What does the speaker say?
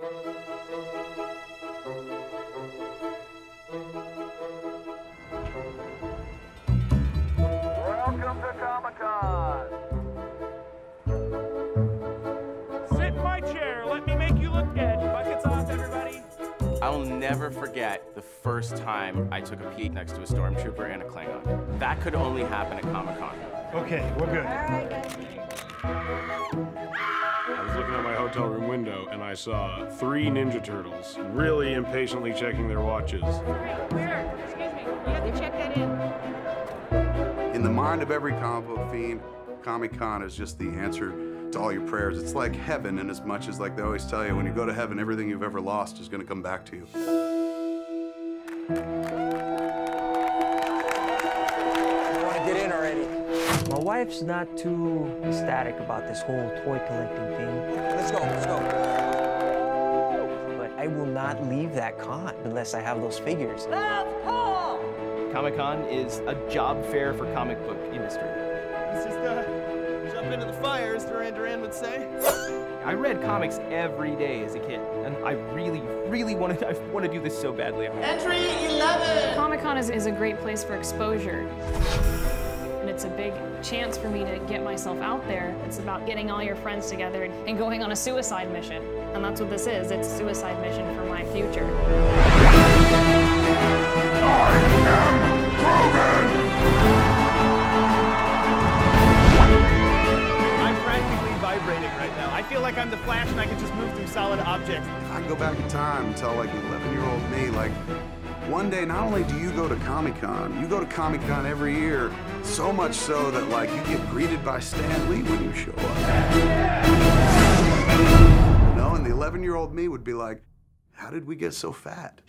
Welcome to Comic Con. Sit in my chair. Let me make you look dead. Buckets off, everybody. I'll never forget the first time I took a peek next to a stormtrooper and a Klingon. That could only happen at Comic Con. Okay, we're good. I hotel room window and I saw three Ninja Turtles really impatiently checking their watches. Where? Excuse me. You have to check that in. In the mind of every comic book fiend, Comic Con is just the answer to all your prayers. It's like heaven, in as much as like they always tell you, when you go to heaven, everything you've ever lost is going to come back to you. My wife's not too ecstatic about this whole toy collecting thing, Let's go, let's go. but I will not leave that con unless I have those figures. Comic Con is a job fair for comic book industry. It's just uh, jump into the fire, as Duran Duran would say. I read comics every day as a kid, and I really, really wanted I want to do this so badly. Entry 11! Comic Con is, is a great place for exposure. And it's a big chance for me to get myself out there. It's about getting all your friends together and going on a suicide mission. And that's what this is. It's a suicide mission for my future. I'm practically vibrating right now. I feel like I'm the Flash and I can just move through solid objects. I can go back in time and tell like 11 year old me, like, one day not only do you go to Comic Con, you go to Comic Con every year, so much so that like you get greeted by Stan Lee when you show up. You know, and the 11 year old me would be like, how did we get so fat?